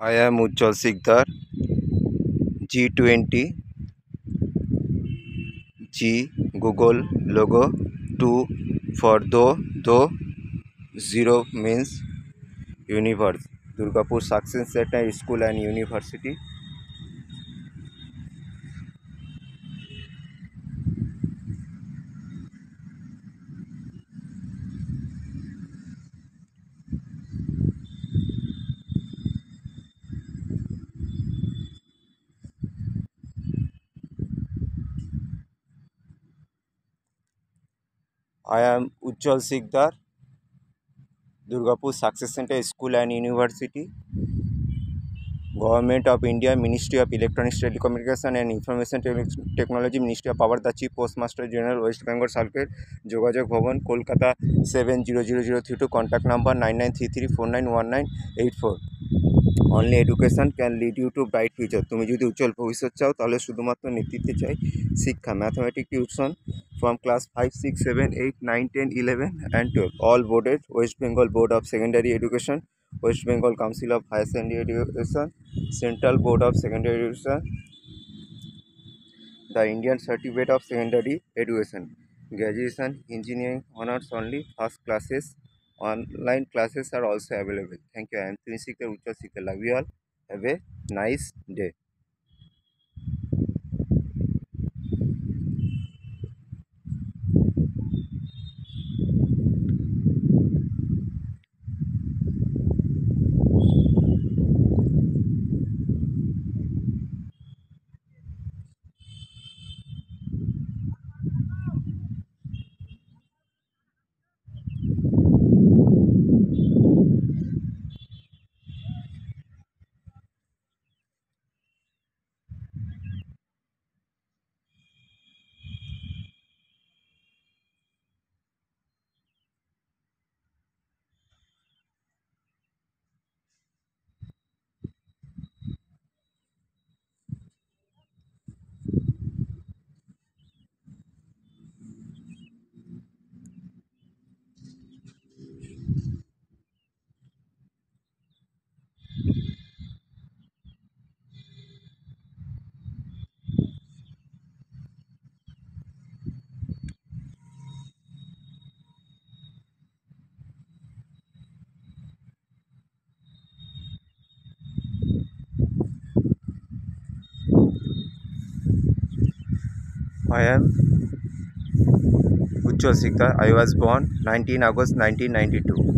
I am Ujjal Sikdar, G20, G Google logo, 2 for Do, Do, 0 means universe. Durgapur Sakshin Center School and University. I am Ujjwal Sikdar Durgapur success centre school and university government of India ministry of electronics telecommunication and information technology ministry of power the chief master general west Bengal circle যোগাযোগ Bhavan Kolkata seven zero zero zero three two contact number nine nine three three four nine one nine eight four only education can lead you to bright future তুমি যদি উজ্জ্বল ভবিষ্যৎ চাও তাহলে শুধুমাত্র নেতৃত্বে চাই শিক্ষা mathematic tuition from class five six seven eight nine ten eleven and twelve all boarded west Bengal board of secondary education west Bengal council of higher secondary education central board of secondary education the Indian certificate of secondary education graduation engineering honours only first classes Online classes are also available. Thank you. I am Trinshikar Ucha Sikar. Love you all. Have a nice day. I am Ujjwal Sikdar. I was born 19 August 1992.